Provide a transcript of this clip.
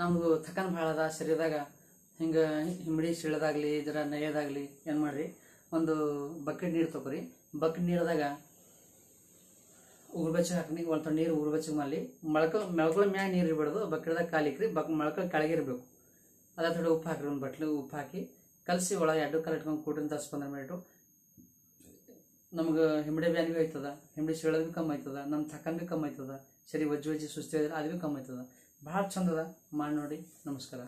ನಮಗೂ ಥಕನ್ ಭಾಳ ಅದ ಶರೀರದಾಗ. ಹಿಂಗೆ ಹಿಂಬಡಿ ಸಿಳದಾಗಲಿ ಜರ ನಯ್ಯದಾಗಲಿ ಏನು ಮಾಡಿರಿ? ಒಂದು ಬಕೆಟ್ ನೀರು ತಗೋರಿ ಬಕೆಟ್ ನೀರದಾಗ ಉಗುರು ಹಾಕಿ ಒಂದು ನೀರು ಉಗುರು ಮಾಡಲಿ. ಮೊಳಕಲ್ ಮೊಳಕಲ್ ಮ್ಯಾಗ ನೀರು ಇರಬಾರ್ದು, ಬಕೆಟ್ದಾಗ ಕಾಲಿಕ್ರಿ ಬಕ್, ಮೊಳಕಲ್ ಕೆಳಗೆ ಇರಬೇಕು. ಅದ ಥೋಡೆ ಉಪ್ಪು ಹಾಕಿರಿ, ಒಂದು ಬಟ್ಲು ಉಪ್ಪು ಹಾಕಿ. ಕಲಸಿ ಒಳಗೆ ಎರಡು ಕಾಲು ಇಟ್ಕೊಂಡು ಕೂಟ್ರಿಂದ ದಸ್ ಪಂದ್ರ ಮಿನಿಟು ನಮ್ಗೆ ಹಿಂಬಡಿ ಬ್ಯಾನಿಗೂ ಭೀ ಆಯ್ತದ ಹಿಂಬಡಿ ಸೀಳೋದು ಕಮ್ಮಿ ಆಯ್ತದ ನಮ್ಮ ಥಕನ್ ಭೀ ಕಮ್ಮಿ ಆಯ್ತದ ಸರಿ ವಜ್ಜಿ ವಜ್ಜಿ ಸುಸ್ತಿ ಅದು ಭೀ ಕಮ್ಮಿ ಆಯ್ತದ ಭಾಳ ಚಂದದ ಮಾಡಿ ನೋಡಿ ನಮಸ್ಕಾರ.